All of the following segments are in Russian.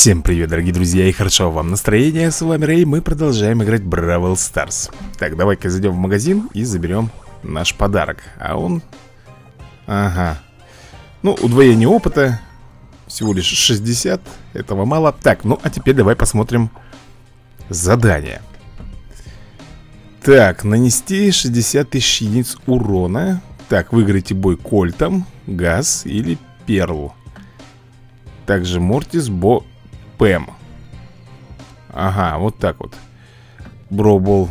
Всем привет, дорогие друзья, и хорошо вам настроение, с вами Рэй, мы продолжаем играть Бравл Старс. Так, давай-ка зайдем в магазин и заберем наш подарок. А он... Ага. Ну, удвоение опыта. Всего лишь 60, этого мало. Так, ну, а теперь давай посмотрим задание. Так, нанести 60 тысяч единиц урона. Так, выиграйте бой кольтом, газ или перл. Также Мортис, Бо, Пэм Ага, вот так вот. Бробол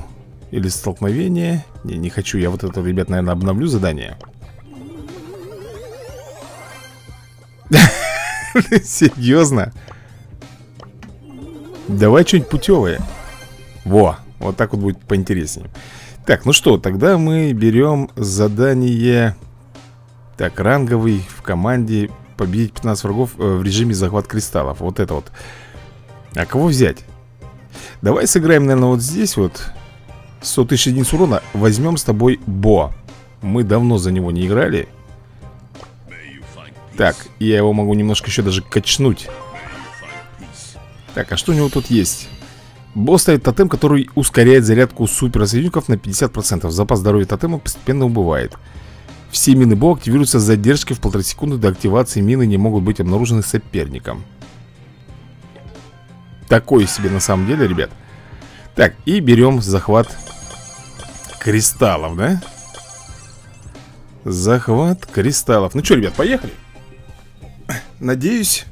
или столкновение? Не, не хочу, я вот это, ребят, наверное, обновлю задание. Серьезно? Давай что-нибудь путевое Во, вот так вот будет поинтереснее. Так, ну что, тогда мы берем задание Так, ранговый в команде победить 15 врагов э, в режиме захват кристаллов. Вот это вот А кого взять? Давай сыграем, наверное, вот здесь вот. 100 тысяч единиц урона. Возьмем с тобой Бо. Мы давно за него не играли. Так, я его могу немножко еще даже качнуть. Так, а что у него тут есть? Бо ставит тотем, который ускоряет зарядку супер союзников на 50% Запас здоровья тотема постепенно убывает. Все мины БО активируются с задержкой в полторы секунды до активации мины не могут быть обнаружены соперником. Такое себе на самом деле, ребят. Так, и берем захват кристаллов, да? Захват кристаллов. Ну что, ребят, поехали. Надеюсь,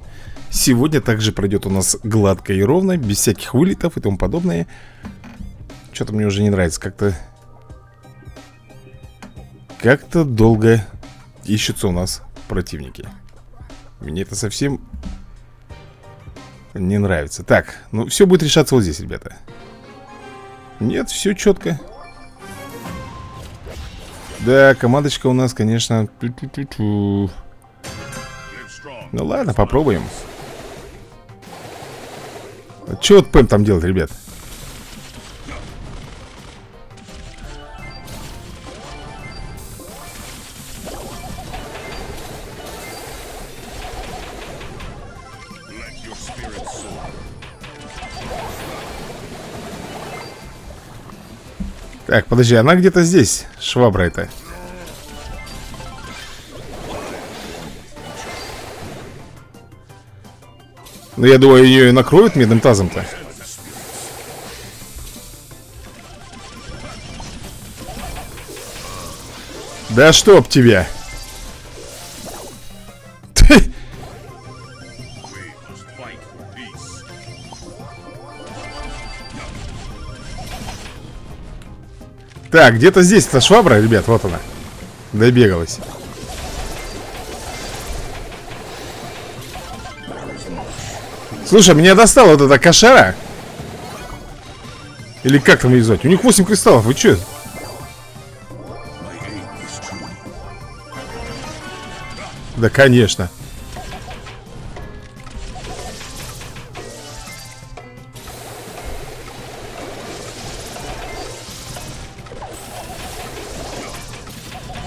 сегодня также пройдет у нас гладко и ровно, без всяких вылетов и тому подобное. Что-то мне уже не нравится, как-то как-то долго ищутся у нас противники Мне это совсем не нравится. Так, ну все будет решаться вот здесь, ребята. Нет, все четко Да, командочка у нас, конечно Ну ладно, попробуем. Че вот Пэм там делает, ребят? Так, подожди, она где-то здесь, швабра это Ну, я думаю, ее и накроют медным тазом-то Да чтоб тебя Так, где-то здесь эта швабра, ребят, вот она Добегалась Слушай, меня достала вот эта кошара Или как там ее звать? У них 8 кристаллов, вы что? Да, конечно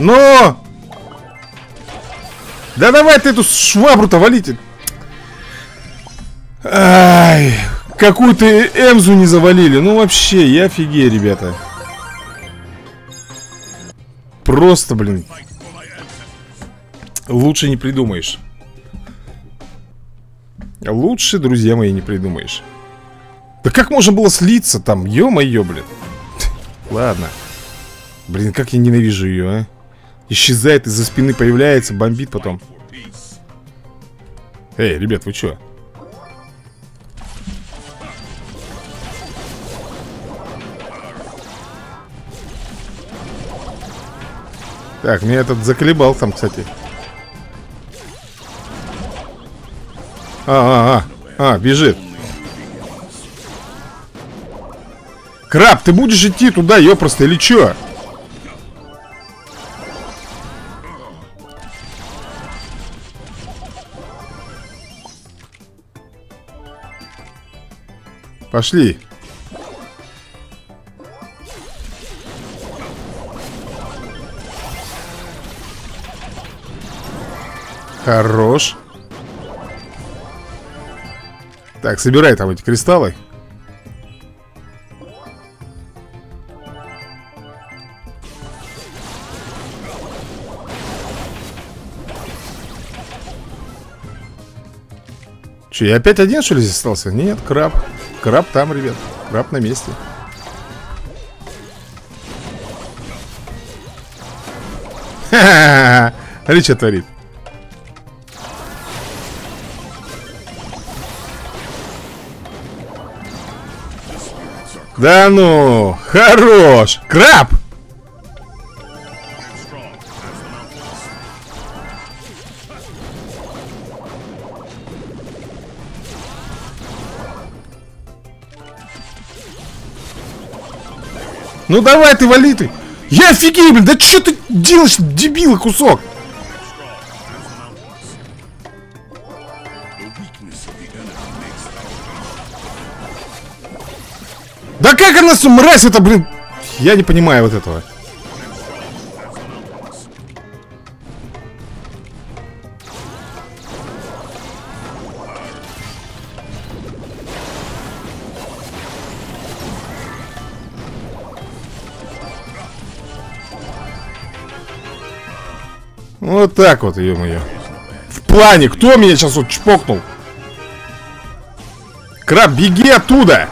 Но! Да давай ты эту швабру-то валите. Ай, какую-то Эмзу не завалили. Ну вообще, я офигею, ребята. Просто, блин. Лучше не придумаешь. Лучше, друзья мои, не придумаешь. Да как можно было слиться там? Ё-моё, блин. Ладно. Блин, как я ненавижу ее, а. Исчезает, из-за спины появляется, бомбит потом Эй, ребят, вы чё? Так, меня этот заколебал там, кстати А, а, а, а, бежит Краб, ты будешь идти туда, ёпросто, или чё? Пошли. Хорош. Так, собирай там эти кристаллы Че, я опять один, что ли, здесь остался? Нет, краб Краб там, ребят. Краб на месте. Ха-ха-ха Смотри, что творит. Да ну, хорош. Краб Ну давай ты, вали ты. Я офигею, блин, да что ты делаешь, дебила кусок? Да как она, мразь это, блин? Я не понимаю вот этого Вот так вот, ё-моё В плане, кто меня сейчас вот чпокнул? Краб, беги оттуда!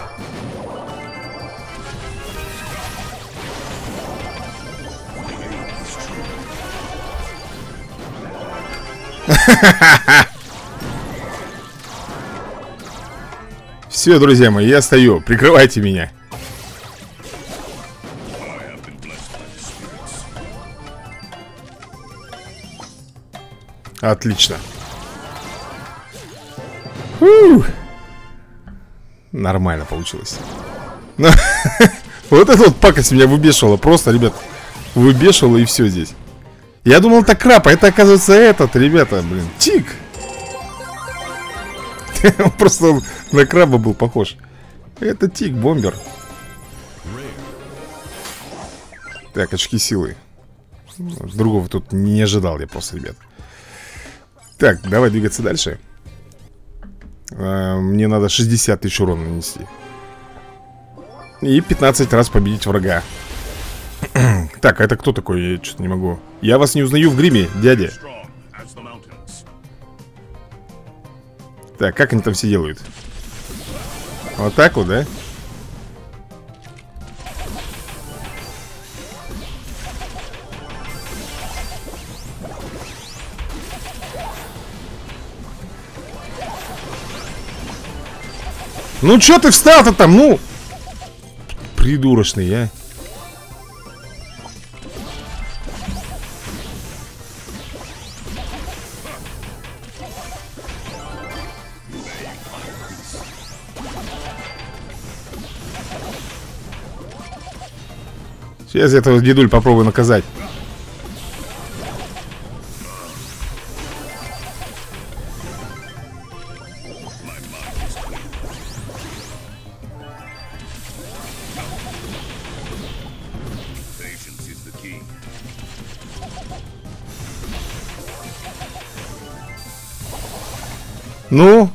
Все, друзья мои, я стою. Прикрывайте меня. Отлично. Фу. Нормально получилось. Но, вот эта вот пакость меня выбешивала. Просто, ребят, выбешивала и все здесь. Я думал, это краб, а это, оказывается, этот, ребята, блин. Тик. Просто на краба был похож. Это тик, бомбер. Так, очки силы. Другого тут не ожидал я просто, ребят. Так, давай двигаться дальше. А, мне надо 60 тысяч урона нанести. И 15 раз победить врага. так, а это кто такой? Я что-то не могу. Я вас не узнаю в гриме, дядя. Так, как они там все делают? Вот так вот, да? Ну что ты встал-то там, ну Придурочный, а Сейчас я этого дедуль попробую наказать Ну?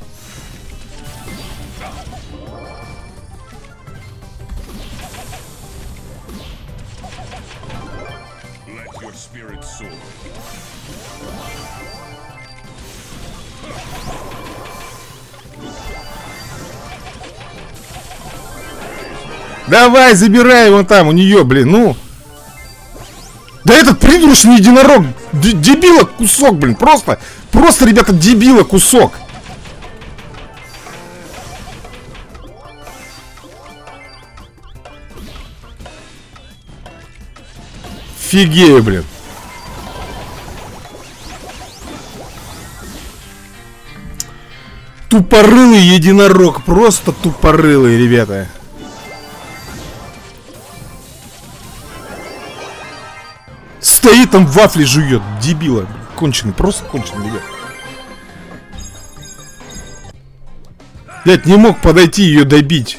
Давай, забирай его там, у нее, блин, ну. Да этот придурочный единорог, дебила кусок, блин, просто, просто, ребята, дебила кусок. Фигею, блин. Тупорылый единорог. Просто тупорылый, ребята. Стоит там вафли жует. Дебила. Конченый. Просто конченый, ребят. Блять, не мог подойти ее добить.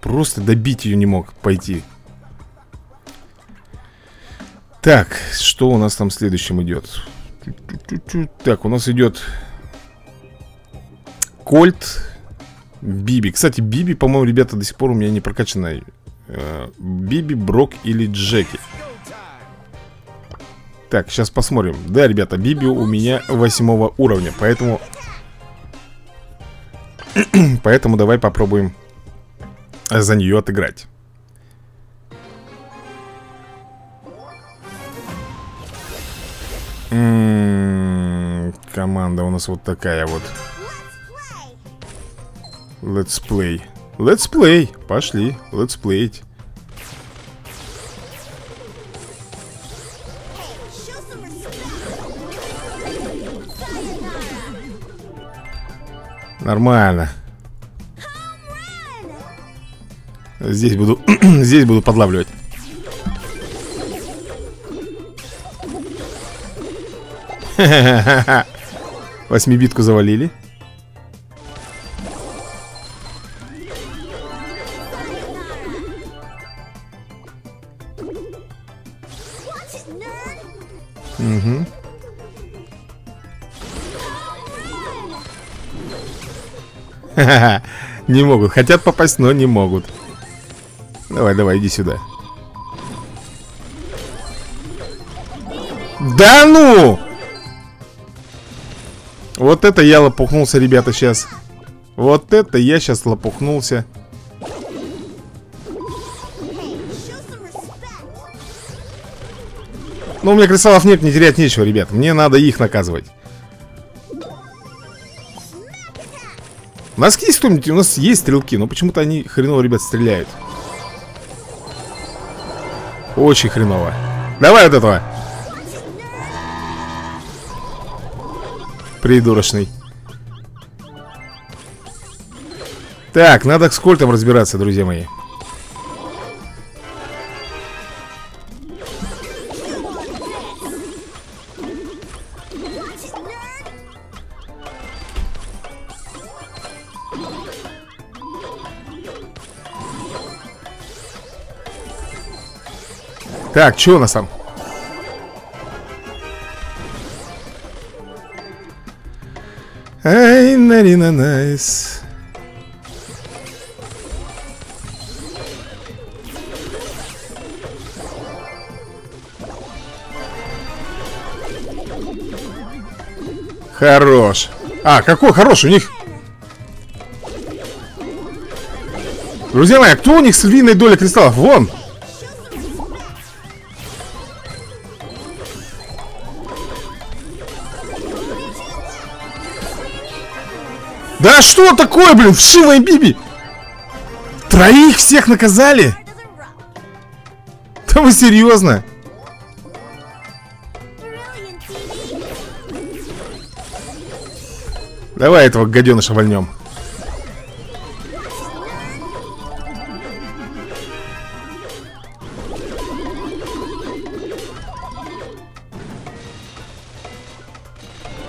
Просто добить ее не мог пойти. Так, что у нас там следующим идет? Так, у нас идет Кольт Биби. Кстати, Биби, по-моему, ребята, до сих пор у меня не прокачанная э, Биби, Брок или Джеки? Так, сейчас посмотрим. Да, ребята, Биби у меня восьмого уровня Поэтому Поэтому давай попробуем за нее отыграть М-м, команда у нас вот такая вот. Let's play. Let's play, пошли, let's play. Нормально. Здесь буду Здесь буду подлавливать Восьмибитку завалили Угу. Не могут. Хотят попасть, но не могут. Давай, давай, иди сюда. Да ну! Вот это я лопухнулся, ребята, сейчас. Вот это я сейчас лопухнулся. Ну, у меня кристаллов нет, не терять нечего, ребят. Мне надо их наказывать. У нас есть кто-нибудь? У нас есть стрелки, но почему-то они хреново, ребят, стреляют. Очень хреново. Давай вот этого. Придурочный. Так, надо с кольтом разбираться, друзья мои. Так, что у нас там? Ай, нарина найс. Хорош. А, какой хороший у них. Друзья мои, а кто у них с львиной долей кристаллов? Вон. Что такое, блин, вшивая Биби? Троих всех наказали? Да вы серьезно? Давай этого гаденыша вольнем.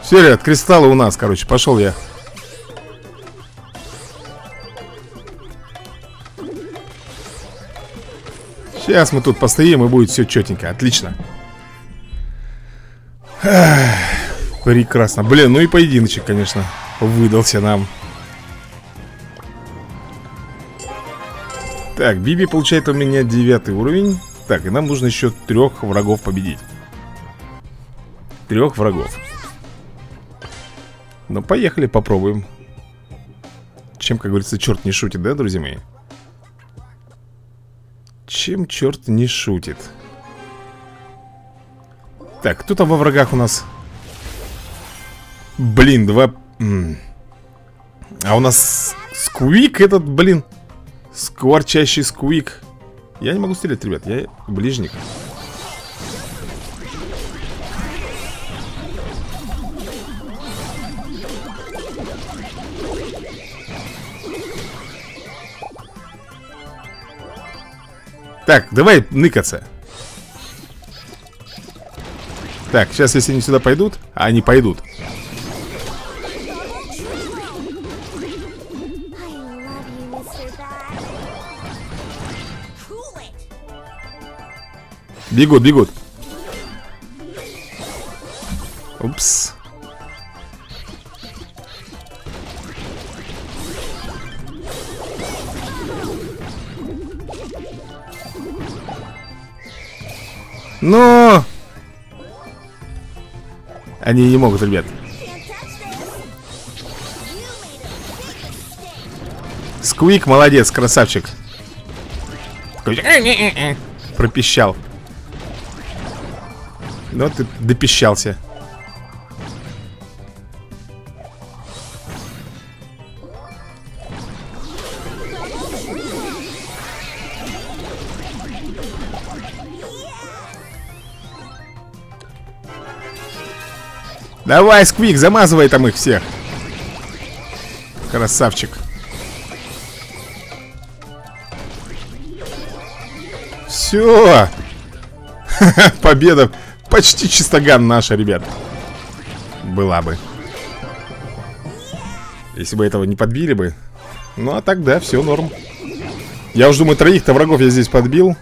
Все, ребят, кристаллы у нас, короче, пошел я. Сейчас мы тут постоим и будет все четенько, отлично. Прекрасно, блин, ну и поединочек, конечно, выдался нам. Так, Биби получает у меня девятый уровень. Так, и нам нужно еще трех врагов победить. Трех врагов. Ну, поехали, попробуем. Чем, как говорится, черт не шутит, да, друзья мои? Чем черт не шутит? Так, кто там во врагах у нас? Блин, два... А у нас сквик этот, блин Скворчащий сквик Я не могу стрелять, ребят, я ближник Так, давай ныкаться. Так, сейчас если они сюда пойдут А они пойдут. Бегут, бегут Они не могут, ребят. Сквик, молодец, красавчик. Пропищал. Ну, ты допищался. Давай, Сквик, замазывай там их всех. Красавчик. Все. Победа. Почти чистоган наша, ребят. Была бы. Если бы этого не подбили бы. Ну, а так, да, все норм. Я уж думаю, троих-то врагов я здесь подбил.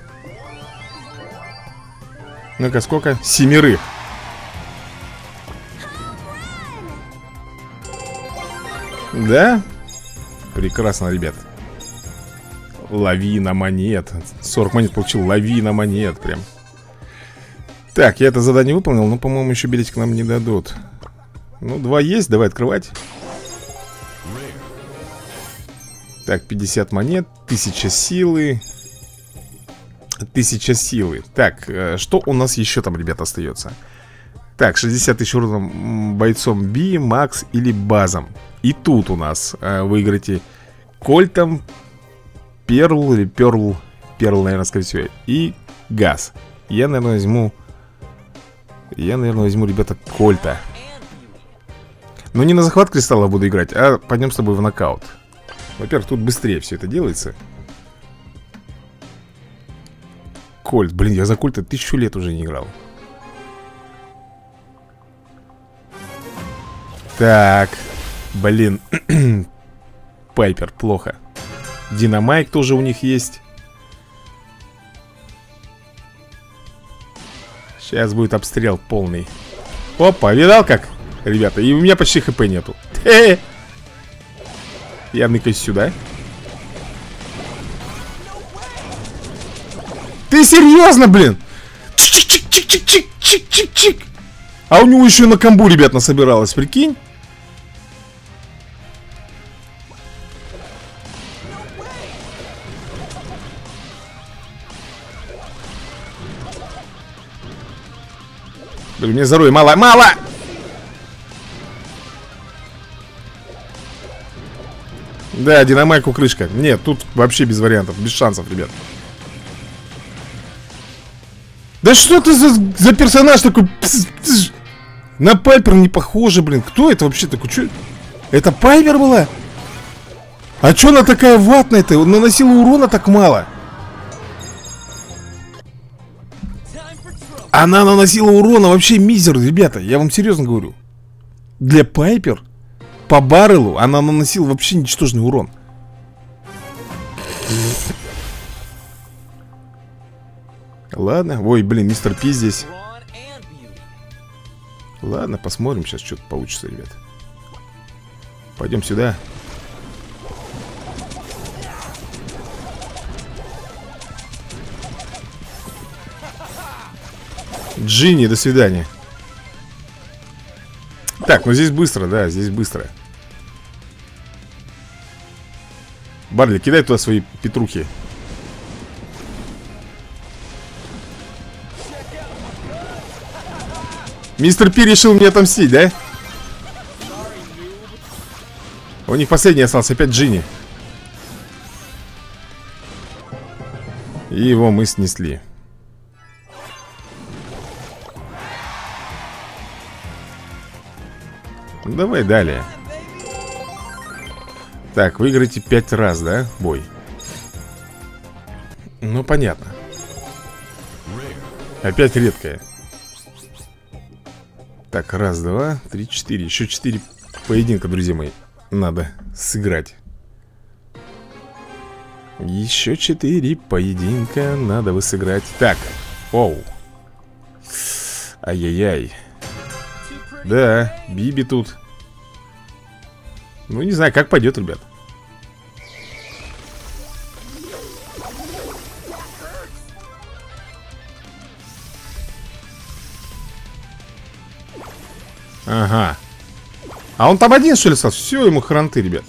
Ну-ка, сколько? Семерых. Да? Прекрасно, ребят. Лавина монет. 40 монет получил, лавина монет Прям. Так, я это задание выполнил Но, по-моему, еще билетик нам не дадут. Ну, два есть, давай открывать. Так, 50 монет 1000 силы. 1000 силы. Так, э, что у нас еще там, ребят, остается? Так, 60 тысяч урона бойцом Би, Макс или Базом и тут у нас э, выиграете Кольтом, Перл или Перл, Перл, наверное, скорее всего, и Газ. Я, наверное, возьму... Я, наверное, возьму, ребята, Кольта. Но не на захват кристалла буду играть, а пойдем с тобой в нокаут. Во-первых, тут быстрее все это делается. Кольт, блин, я за Кольта тысячу лет уже не играл. Так, Блин. Пайпер, плохо. Динамайк тоже у них есть. Сейчас будет обстрел полный. Опа, видал как? Ребята, и у меня почти хп нету. Хе -хе. Я ныкаюсь сюда. Ты серьезно, блин? Чик-чик-чик-чик-чик-чик-чик. А у него еще на камбу, ребят, насобиралось, прикинь? Мне здоровья мало. Мало! Да, динамайку крышка. Нет, тут вообще без вариантов, без шансов, ребят. Да что ты за, за персонаж такой? Пс, пс, на Пайпер не похоже, блин. Кто это вообще такой? Чё? Это Пайпер была? А чё она такая ватная-то? Он наносила урона так мало. Она наносила урона вообще мизер, ребята, я вам серьезно говорю. Для Пайпер по баррелу она наносила вообще ничтожный урон. Ладно, ой, блин, мистер Пи здесь. Ладно, посмотрим сейчас, что-то получится, ребят. Пойдем сюда. Джинни, до свидания. Так, ну здесь быстро, да, здесь быстро. Барли, кидай туда свои петрухи. Мистер Пи решил мне отомстить, да? У них последний остался, опять Джинни. И его мы снесли Давай далее. Так, выиграйте пять раз, да, бой? Ну, понятно. Опять редкая. Так, раз, два, три, четыре. Еще четыре поединка, друзья мои. Надо сыграть. Еще четыре поединка надо вы сыграть. Так, оу. Ай-яй-яй. Да, Биби тут ну, не знаю, как пойдет, ребят. Ага. А он там один, что ли, остался? Все, ему хранты, ребят.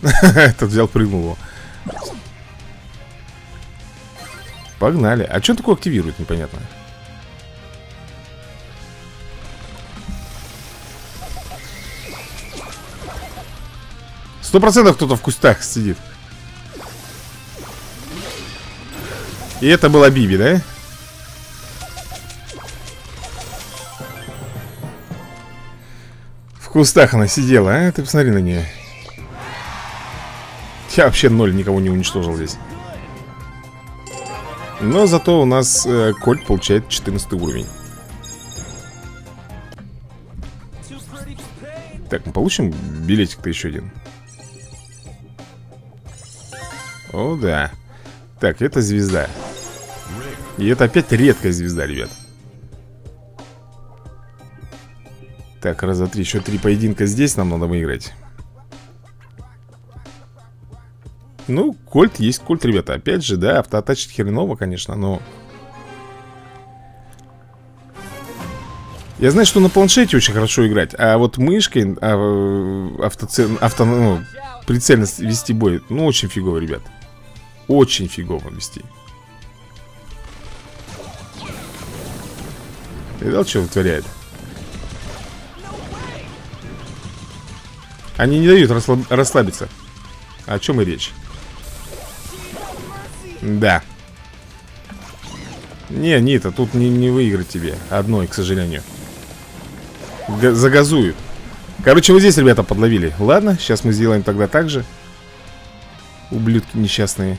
Этот взял, прыгнул его. Погнали. А что такое активирует, непонятно. Сто процентов кто-то в кустах сидит. И это была Биби, да? В кустах она сидела, а? Ты посмотри на нее. Я вообще ноль никого не уничтожил здесь. Но зато у нас э, Кольт получает 14 уровень. Так, мы получим билетик-то еще один. О, да. Так, это звезда. И это опять редкая звезда, ребят. Так, раз, два, три. Еще три поединка здесь нам надо выиграть. Ну, кольт есть кольт, ребята Опять же, да, автоатачит хреново, конечно, но... Я знаю, что на планшете очень хорошо играть А вот мышкой а, автоцен, авто, ну, прицельно вести бой Ну, очень фигово, ребят Очень фигово вести Видал, что вытворяет? Они не дают расслаб расслабиться О чем и речь да. Не, Нита, тут не, не выиграть тебе. Одной, к сожалению. Г загазуют. Короче, вот здесь ребята подловили. Ладно, сейчас мы сделаем тогда так же. Ублюдки несчастные.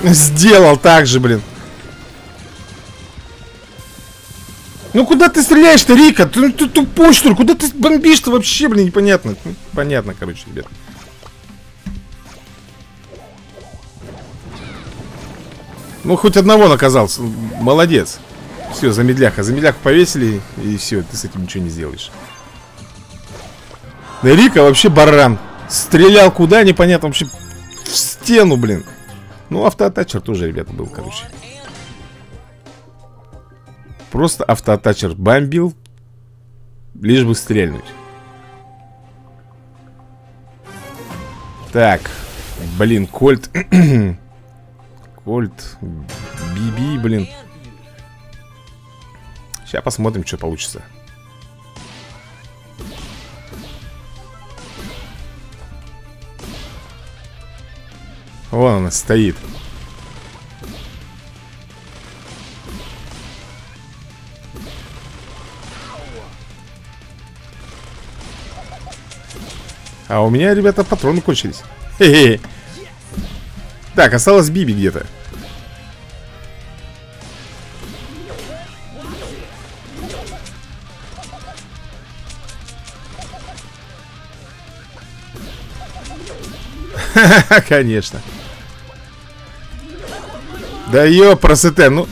Сделал так же, блин. Ну куда ты стреляешь-то, Рика? Ты, ты тупой, что ли? Куда ты бомбишь-то вообще, блин, непонятно. Ну, понятно, короче, ребят. Ну, хоть одного наказался. Молодец. Все, замедляха. Замедляху повесили, и все, ты с этим ничего не сделаешь. Да Рика вообще баран. Стрелял куда, непонятно, вообще в стену, блин. Ну, автоатачер тоже, ребята, был, короче. Просто автоатачер бомбил Лишь бы стрельнуть. Так Блин, Кольт. Кольт Биби, блин. Сейчас посмотрим, что получится Вон она стоит А у меня, ребята, патроны кончились. Хе -хе. Так, осталось Биби где-то. Конечно. Да ёпросете, ну...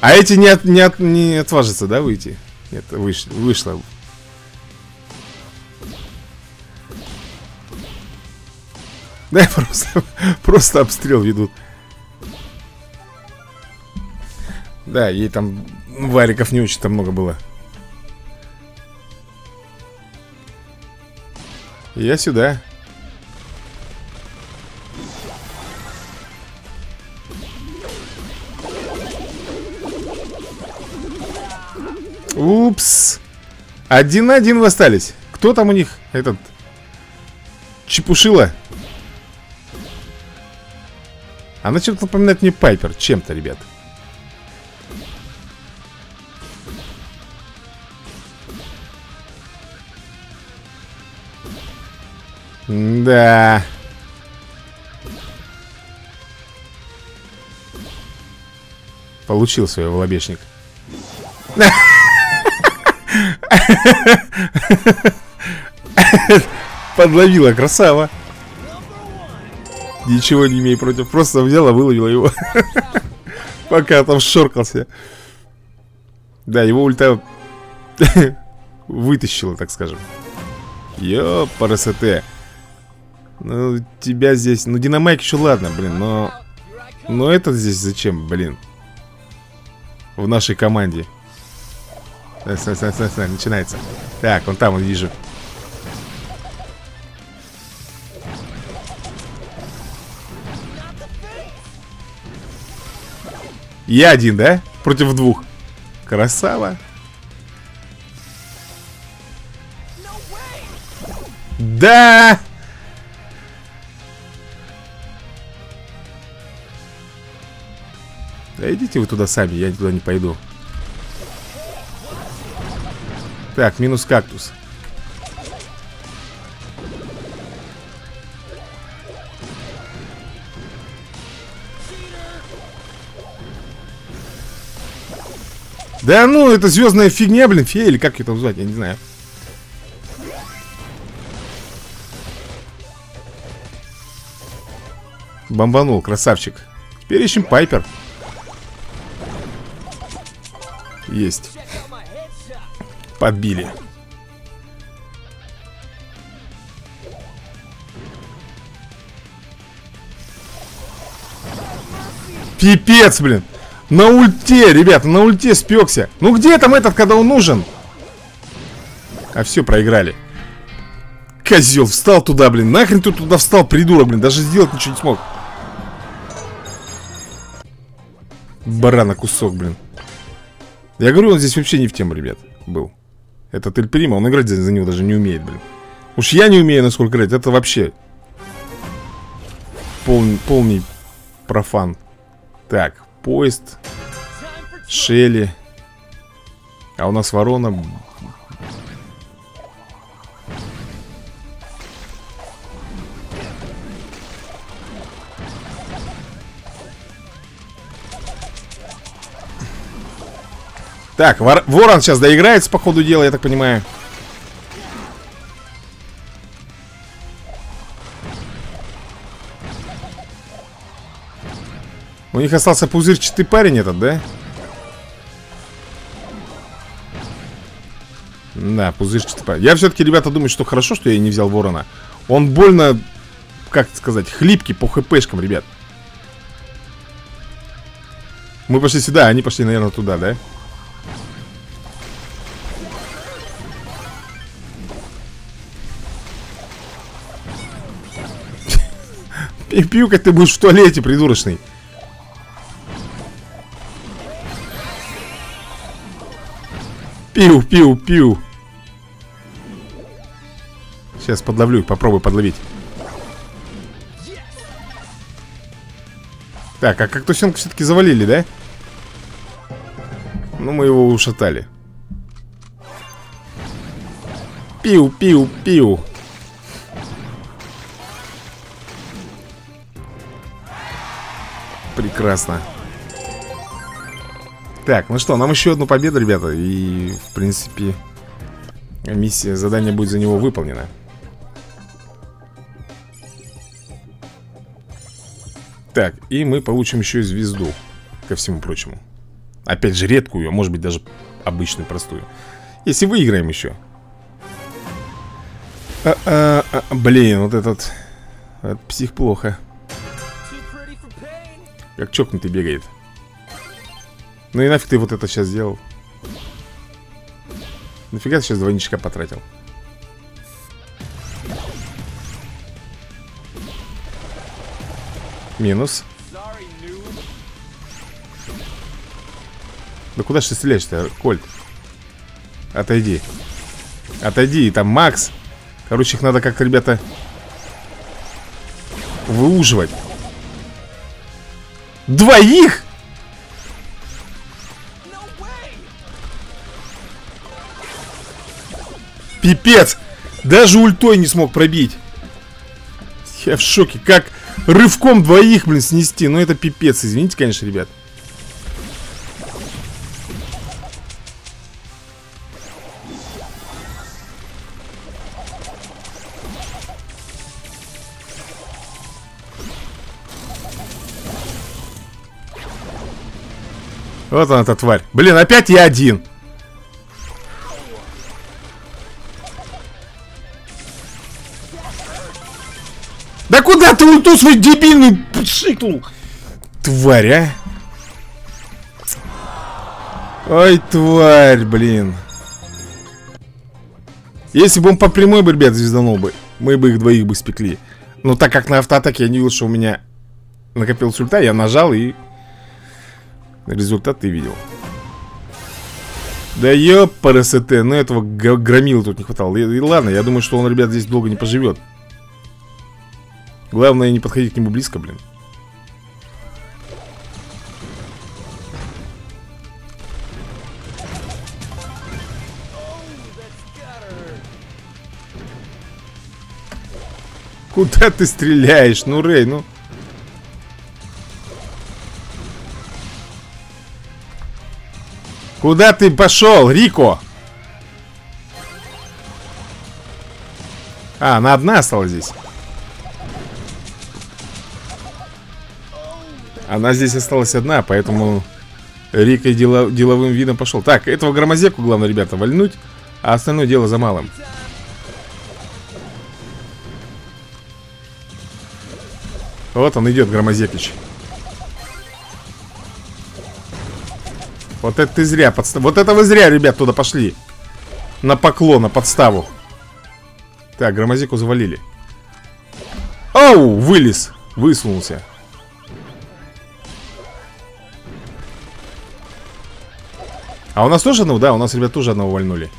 А эти не, от, не, от, не отважатся, да, выйти? Нет, выш, вышло. Да, просто, просто обстрел ведут. Да, ей там вариков не очень-то много было. Я сюда. Упс. Один на один вы остались. Кто там у них? Этот... Чепушила? Она чем-то напоминает мне Пайпер. Чем-то, ребят. Да. Получил свой волобешник. Подловила, красава. Ничего не имею против. Просто взяла, выловила его. Пока там шоркался. Да, его ульта вытащила, так скажем. Ёпарасоте. Ну, тебя здесь... Ну, динамайк еще ладно, блин, но... Но этот здесь зачем, блин? В нашей команде. Начинается. Так, вон там, вижу. Я один, да? Против двух. Красава. Да! Да идите вы туда сами, я туда не пойду. Так, минус кактус. Да ну, это звездная фигня, блин, фея или как это назвать, я не знаю. Бомбанул, красавчик. Теперь ищем Пайпер. Есть. Подбили. Пипец, блин. На ульте, ребята, на ульте спекся. Ну где там этот, когда он нужен? А все, проиграли. Козел, встал туда, блин. Нахрен ты туда встал, придурок, блин. Даже сделать ничего не смог. Барана кусок, блин. Я говорю, он здесь вообще не в тему, ребят, был. Этот Эль Прима, он играть за, за него даже не умеет, блин. Уж я не умею, насколько играть, это вообще полный, полный профан. Так, поезд, Шелли. А у нас ворона. Так, вор ворон сейчас доиграется по ходу дела, я так понимаю. У них остался пузырчатый парень этот, да? Да, пузырчатый парень. Я все-таки, ребята, думаю, что хорошо, что я не взял ворона. Он больно, как сказать, хлипкий по хпшкам, ребят. Мы пошли сюда, а они пошли, наверное, туда, да? Пью, как ты будешь в туалете, придурочный. Пиу, пиу, пиу. Сейчас подловлю попробую подловить. Так, а как тусенка все-таки завалили, да? Ну, мы его ушатали. Пиу, пиу, пиу. Прекрасно. Так, ну что, нам еще одну победу, ребята И, в принципе, миссия, задание будет за него выполнено. Так, и мы получим еще и звезду Ко всему прочему. Опять же редкую, а может быть даже обычную, простую. Если выиграем еще. А -а -а, Блин, вот этот, этот псих плохо Как чокнутый бегает ну и нафиг ты вот это сейчас сделал? Нафига ты сейчас двойничка потратил? Минус. Да куда же ты стреляешь-то, Кольт? Отойди. Отойди, там Макс. Короче, их надо как-то, ребята, выуживать. Двоих? Пипец! Даже ультой не смог пробить. Я в шоке. Как рывком двоих, блин, снести. Ну, это пипец. Извините, конечно, ребят. Вот она, эта тварь. Блин, опять я один. Да куда ты ульту свой дебильный шикнул? Тварь, а? Ой, тварь, блин. Если бы он по прямой ребят, звезданул бы, мы бы их двоих бы спекли. Но так как на автоатаке я не видел, что у меня накопилась ульта, я нажал и... Результат ты видел. Да ёпарасете, ну этого громила тут не хватало. И, и ладно, я думаю, что он, ребят, здесь долго не поживет. Главное не подходить к нему близко, блин. Куда ты стреляешь? Ну, Рэй, ну... Куда ты пошел, Рико? А, она одна осталась здесь. Она здесь осталась одна, поэтому Рика дело, деловым видом пошел. Так, этого громозеку главное, ребята, вальнуть, а остальное дело за малым. Вот он идет, Громозекич. Вот это ты зря подстав... Вот это вы зря, ребят, туда пошли. На поклон, на подставу. Так, Громозеку завалили. Оу, вылез. Высунулся. А у нас тоже одного? Да, у нас, ребят, тоже одного вальнули.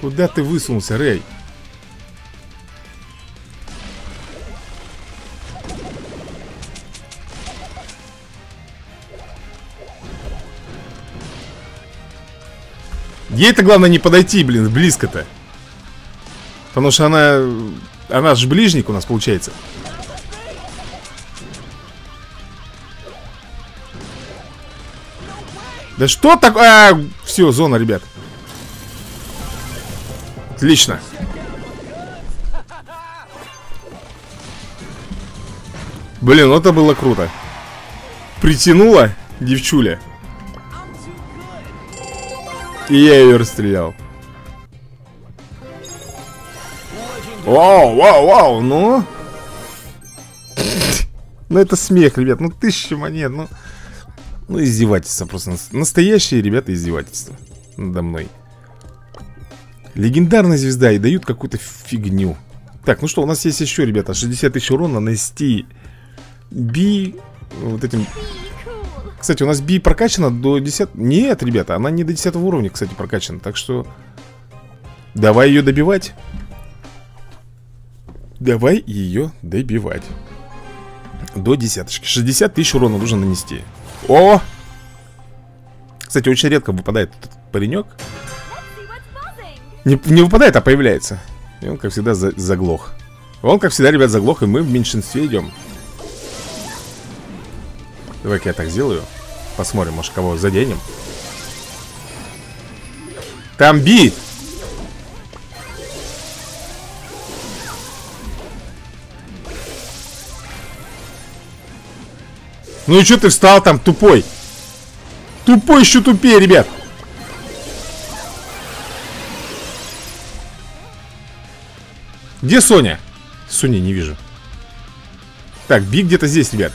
Куда ты высунулся, Рэй? Ей-то главное не подойти, блин, близко-то. Потому что она... Она же ближник у нас получается. Да что такое? А, все, зона, ребят. Отлично. Блин, ну это было круто. Притянула девчуля. И я ее расстрелял. Вау, вау, вау, ну. Ну это смех, ребят, ну тысяча монет, ну. Ну издевательство просто. Настоящие, ребята, издевательства надо мной. Легендарная звезда и дают какую-то фигню. Так, ну что, у нас есть еще, ребята, 60 тысяч урона на ST B вот этим кстати, у нас Би прокачана до 10... Нет, ребята, она не до 10 уровня, кстати, прокачана. Так что... Давай ее добивать. Давай ее добивать. До десяточки. 60 тысяч урона нужно нанести. О! Кстати, очень редко выпадает этот паренек. Не, не выпадает, а появляется. И он, как всегда, за, заглох. Он, как всегда, ребят, заглох, и мы в меньшинстве идем. Давай-ка я так сделаю. Посмотрим, может кого заденем. Там Би Ну и что ты встал там, тупой? Тупой еще тупее, ребят! Где Соня? Сони не вижу. Так, Би где-то здесь, ребят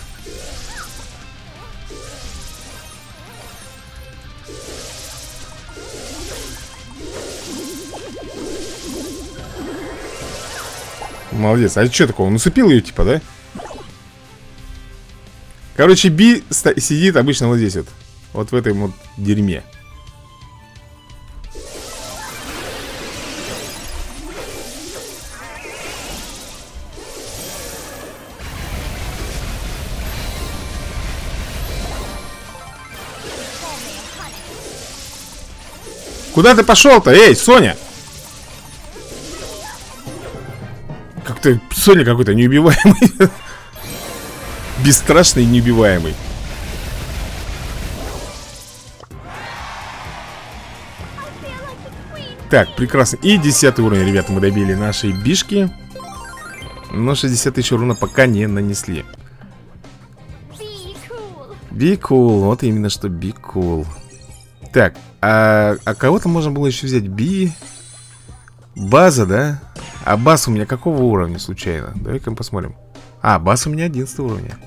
Молодец. А что такого? Он усыпил ее, типа, да? Короче, Би сидит обычно вот здесь вот. Вот в этом вот дерьме. Куда ты пошел-то? Эй, Соня! Соня какой-то неубиваемый. Бесстрашный неубиваемый. Так, прекрасно. И 10 уровень, ребята, мы добили нашей бишки. Но 60 тысяч урона пока не нанесли. Be cool. Вот именно что be cool. Так, а, а кого-то можно было еще взять? Би... База, да? А бас у меня какого уровня случайно? Давай-ка посмотрим А, бас у меня 11 уровня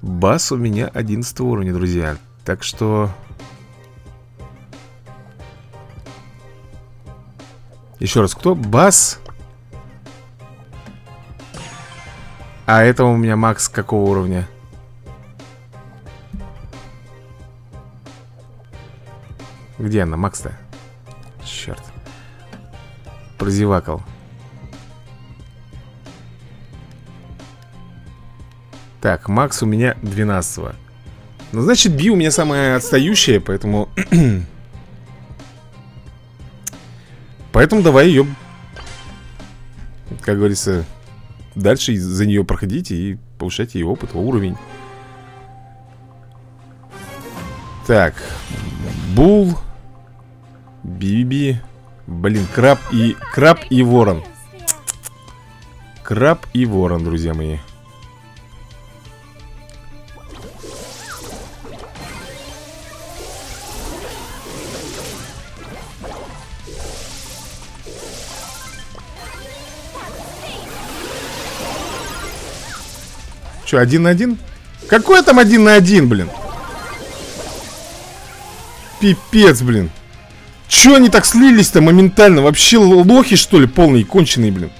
Бас у меня 11 уровня, друзья Так что... Еще раз, кто? Бас А это у меня макс какого уровня? Где она, Макс-то? Прозевакал Так, Макс у меня 12 -го. Ну, значит, Би у меня самая отстающая, поэтому... поэтому давай ее... Как говорится, дальше за нее проходите и повышайте ее опыт, уровень. Так, Бул, Биби, блин, краб и краб и ворон. Краб и ворон, друзья мои. Че, один на один? Какой там один на один, блин? Пипец, блин. Че они так слились-то моментально? Вообще лохи, что ли, полные, конченые, блин.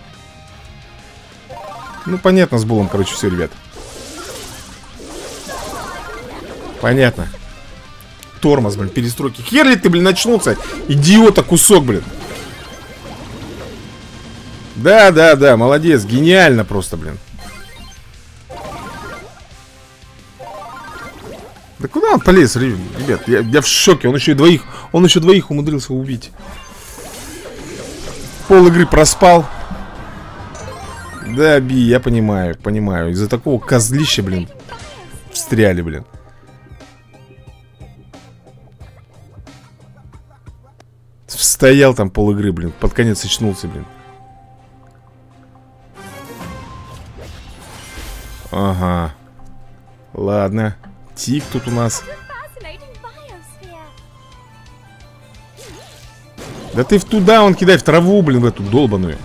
Ну, понятно с Булом, короче, все, ребят. Понятно. Тормоз, блин, перестройки. Хер ли ты, блин, начнулся? Идиота кусок, блин. Да, да, да, молодец, гениально просто, блин. Да куда он полез, ребят? Я, я в шоке. Он еще и двоих. Он еще двоих умудрился убить. Пол игры проспал. Да, Би, я понимаю, понимаю. Из-за такого козлища, блин, встряли, блин. Стоял там пол игры, блин. Под конец очнулся, блин. Ага. Ладно. Тик тут у нас. Да ты в туда он кидай, в траву, блин, в эту долбаную.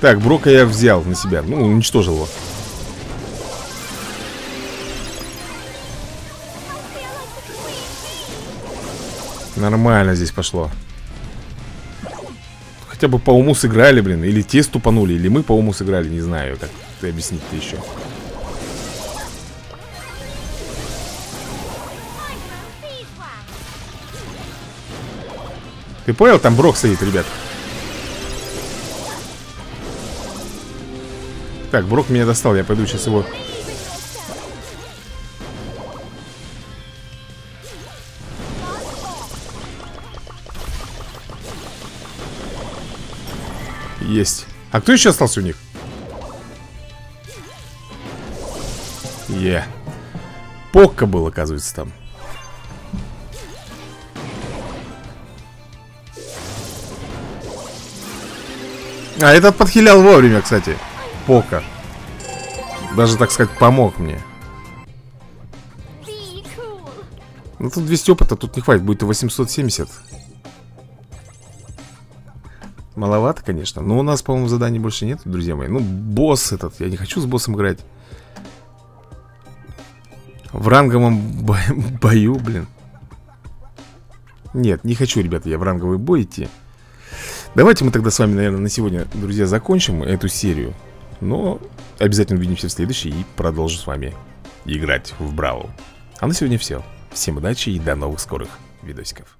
Так, Брока я взял на себя. Ну, уничтожил его. Нормально здесь пошло. Хотя бы по уму сыграли, блин. Или те ступанули, или мы по уму сыграли. Не знаю, как объяснить-то еще. Ты понял? Там Брок стоит, ребят. Так, Брок меня достал. Я пойду сейчас его... Есть. А кто еще остался у них? Е. Покка был, оказывается, там. А этот подхилял вовремя, кстати. Пока Даже, так сказать, помог мне. Ну тут 200 опыта, тут не хватит Будет и 870 Маловато, конечно Но у нас, по-моему, заданий больше нет, друзья мои. Ну, босс этот, я не хочу с боссом играть. В ранговом бо бою, блин. Нет, не хочу, ребята, я в ранговый бой идти Давайте мы тогда с вами, наверное, на сегодня, друзья, закончим эту серию Но обязательно увидимся в следующей и продолжим с вами играть в Бравл. А на сегодня все Всем удачи и до новых скорых видосиков